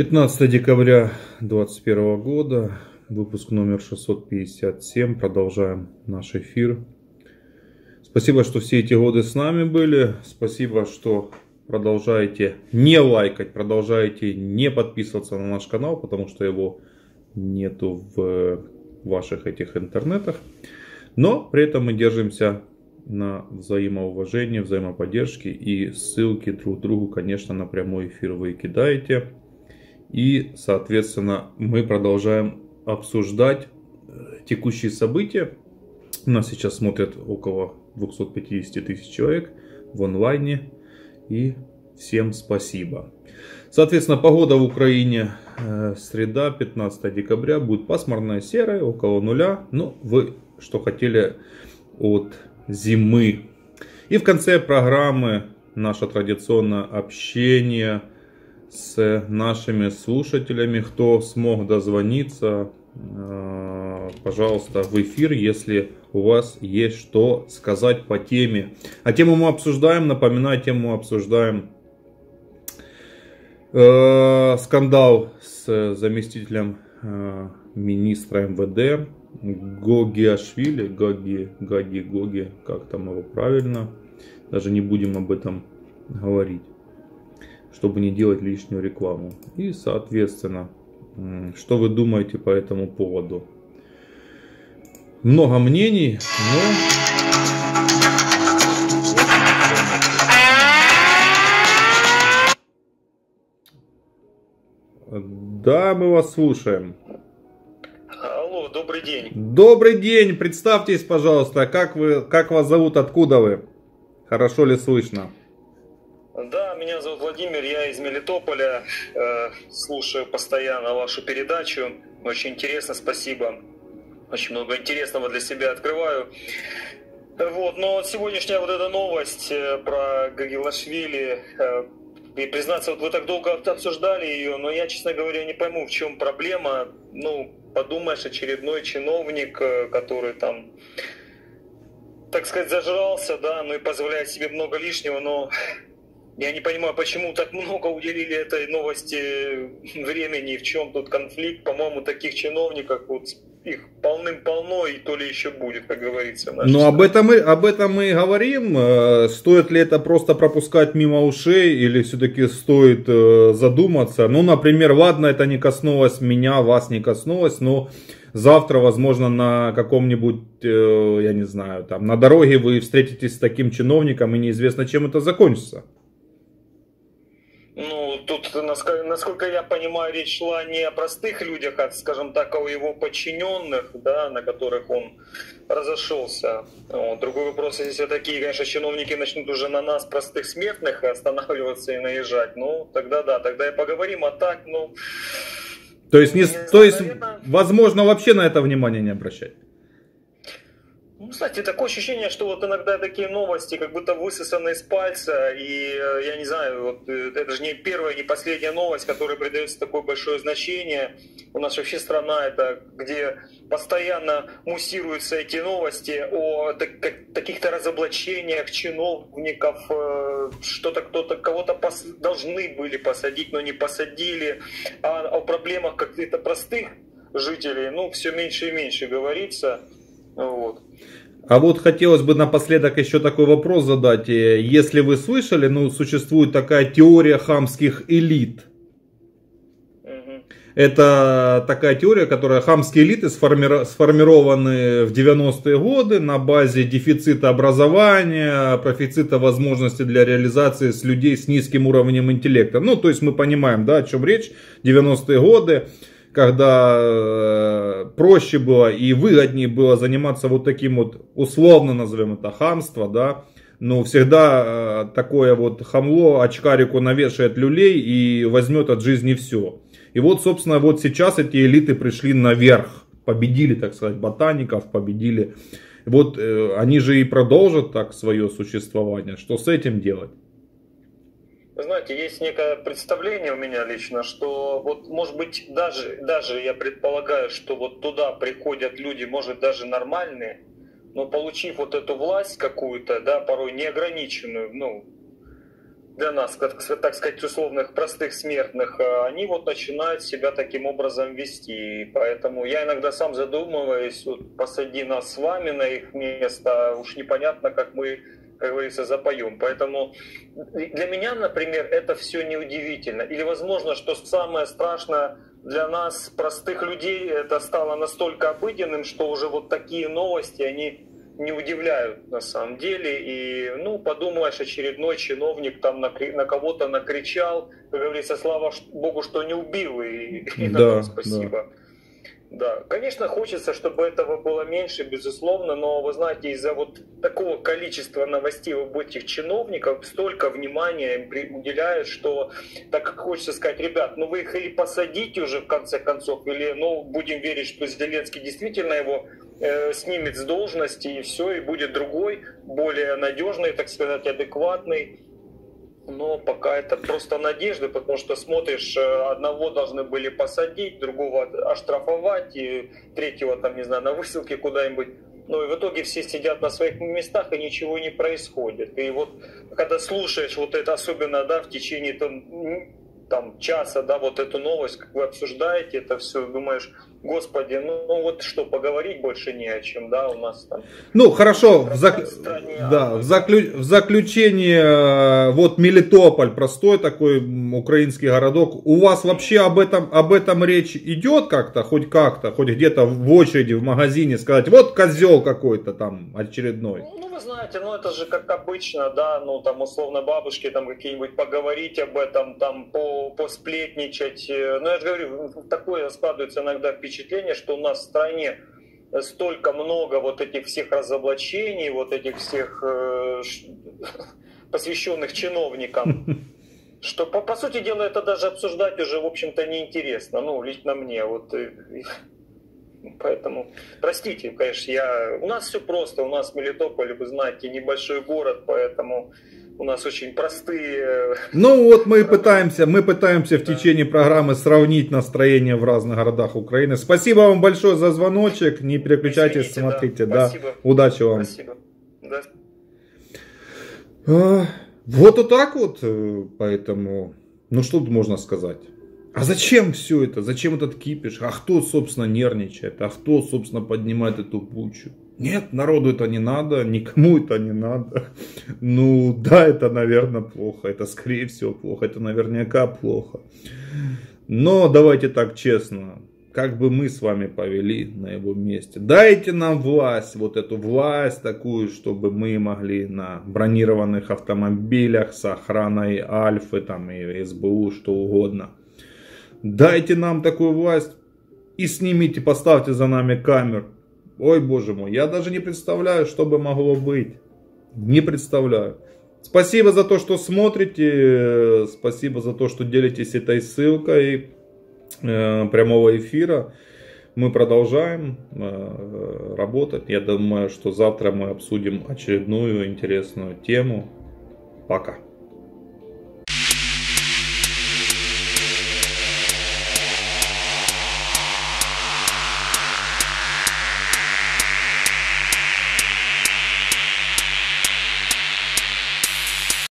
15 декабря 2021 года, выпуск номер 657. Продолжаем наш эфир. Спасибо, что все эти годы с нами были. Спасибо, что продолжаете не лайкать, продолжаете не подписываться на наш канал, потому что его нету в ваших этих интернетах. Но при этом мы держимся на взаимоуважении, взаимоподдержке и ссылки друг другу, конечно, на прямой эфир вы кидаете. И, соответственно, мы продолжаем обсуждать э, текущие события. Нас сейчас смотрят около 250 тысяч человек в онлайне. И всем спасибо. Соответственно, погода в Украине э, среда, 15 декабря, будет пасмурная, серая, около нуля. Ну, вы что хотели от зимы. И в конце программы наше традиционное общение с нашими слушателями. Кто смог дозвониться, э, пожалуйста, в эфир, если у вас есть что сказать по теме. А тему мы обсуждаем, напоминаю, тему обсуждаем э, скандал с заместителем э, министра МВД Гогиашвили, Гаги, Гаги, Гоги, как там его правильно. Даже не будем об этом говорить чтобы не делать лишнюю рекламу. И, соответственно, что вы думаете по этому поводу? Много мнений, но... Да, мы вас слушаем. Алло, добрый день. Добрый день, представьтесь, пожалуйста, как вы, как вас зовут, откуда вы? Хорошо ли слышно? Да, меня зовут Владимир, я из Мелитополя, э, слушаю постоянно вашу передачу, очень интересно, спасибо, очень много интересного для себя открываю. Вот, но сегодняшняя вот эта новость э, про Гагилашвили, э, и признаться, вот вы так долго обсуждали ее, но я, честно говоря, не пойму, в чем проблема. Ну, подумаешь, очередной чиновник, э, который там так сказать, зажрался, да, ну и позволяет себе много лишнего, но я не понимаю, почему так много уделили этой новости времени, в чем тут конфликт. По-моему, таких чиновников вот их полным-полно и то ли еще будет, как говорится. Ну, об этом, мы, об этом мы и говорим. Э, стоит ли это просто пропускать мимо ушей или все-таки стоит э, задуматься? Ну, например, ладно, это не коснулось меня, вас не коснулось, но завтра, возможно, на каком-нибудь, э, я не знаю, там, на дороге вы встретитесь с таким чиновником и неизвестно, чем это закончится. Насколько я понимаю, речь шла не о простых людях, а, скажем так, о его подчиненных, да, на которых он разошелся. Вот. Другой вопрос, если такие, конечно, чиновники начнут уже на нас, простых смертных, останавливаться и наезжать, ну, тогда да, тогда и поговорим, а так, ну... То есть, не, то есть наверное... возможно, вообще на это внимание не обращать? Кстати, такое ощущение, что вот иногда такие новости как будто высосаны из пальца, и э, я не знаю, вот э, это же не первая, не последняя новость, которой придается такое большое значение. У нас вообще страна это, где постоянно муссируются эти новости о таких-то разоблачениях чиновников, э, что-то кто-то, кого-то должны были посадить, но не посадили, а о проблемах каких-то простых жителей, ну, все меньше и меньше говорится. Вот. А вот хотелось бы напоследок еще такой вопрос задать. Э, если вы слышали, ну, существует такая теория хамских элит. Это такая теория, которая хамские элиты сформированы в 90-е годы на базе дефицита образования, профицита возможностей для реализации с людей с низким уровнем интеллекта. Ну, то есть мы понимаем, да, о чем речь. 90-е годы когда э, проще было и выгоднее было заниматься вот таким вот, условно назовем это хамство, да, но всегда э, такое вот хамло очкарику навешает люлей и возьмет от жизни все. И вот, собственно, вот сейчас эти элиты пришли наверх, победили, так сказать, ботаников, победили. Вот э, они же и продолжат так свое существование. Что с этим делать? Вы знаете, есть некое представление у меня лично, что вот может быть даже, даже я предполагаю, что вот туда приходят люди, может даже нормальные, но получив вот эту власть какую-то, да, порой неограниченную, ну, для нас, так сказать, условных простых смертных, э, они вот начинают себя таким образом вести. И поэтому я иногда сам задумываюсь, вот посади нас с вами на их место, уж непонятно, как мы как говорится, запоем. Поэтому для меня, например, это все неудивительно. Или возможно, что самое страшное для нас, простых людей, это стало настолько обыденным, что уже вот такие новости, они не удивляют на самом деле. И, ну, подумаешь, очередной чиновник там на, на кого-то накричал, как говорится, слава Богу, что не убил, и, и на да, спасибо. Да. Да, конечно, хочется, чтобы этого было меньше, безусловно, но вы знаете, из-за вот такого количества новостей об этих чиновников столько внимания им уделяют, что так как хочется сказать, ребят, ну вы их или посадите уже в конце концов, или ну будем верить, что Зеленский действительно его э, снимет с должности и все, и будет другой, более надежный, так сказать, адекватный но пока это просто надежды, потому что смотришь, э, одного должны были посадить, другого оштрафовать, и третьего там, не знаю, на высылке куда-нибудь. Ну и в итоге все сидят на своих местах, и ничего не происходит. И вот когда слушаешь вот это, особенно, да, в течение там, там часа, да, вот эту новость, как вы обсуждаете это все, думаешь, Господи, ну, ну вот что, поговорить больше не о чем, да, у нас там. Ну, хорошо, в, зак... да, в, заклю... в заключение, э, вот Мелитополь, простой такой украинский городок, у вас вообще об этом, об этом речь идет как-то, хоть как-то, хоть где-то в очереди, в магазине сказать, вот козел какой-то там очередной. Ну, вы знаете, ну это же как обычно, да, ну там условно бабушки там какие-нибудь поговорить об этом, там по, посплетничать, ну я же говорю, такое складывается иногда впечатление впечатление, что у нас в стране столько много вот этих всех разоблачений, вот этих всех э, посвященных чиновникам, что по, по сути дела это даже обсуждать уже в общем-то неинтересно, ну лично мне вот. И, и, поэтому, простите, конечно, я... У нас все просто, у нас Мелитополь, вы знаете, небольшой город, поэтому у нас очень простые. Ну вот мы пытаемся, мы пытаемся в течение программы сравнить настроение в разных городах Украины. Спасибо вам большое за звоночек. Не переключайтесь, Извините, смотрите. Да. Спасибо. да. Удачи вам. Спасибо. Да. А, вот вот так вот. Э, поэтому, ну что тут можно сказать? А зачем все это? Зачем этот кипиш? А кто, собственно, нервничает? А кто, собственно, поднимает эту бучу? Нет, народу это не надо, никому это не надо. Ну, да, это, наверное, плохо. Это, скорее всего, плохо. Это наверняка плохо. Но давайте так честно. Как бы мы с вами повели на его месте. Дайте нам власть, вот эту власть такую, чтобы мы могли на бронированных автомобилях с охраной Альфы там, и СБУ, что угодно. Дайте нам такую власть и снимите, поставьте за нами камеру Ой, боже мой, я даже не представляю, что бы могло быть. Не представляю. Спасибо за то, что смотрите. Спасибо за то, что делитесь этой ссылкой э, прямого эфира. Мы продолжаем э, работать. Я думаю, что завтра мы обсудим очередную интересную тему. Пока.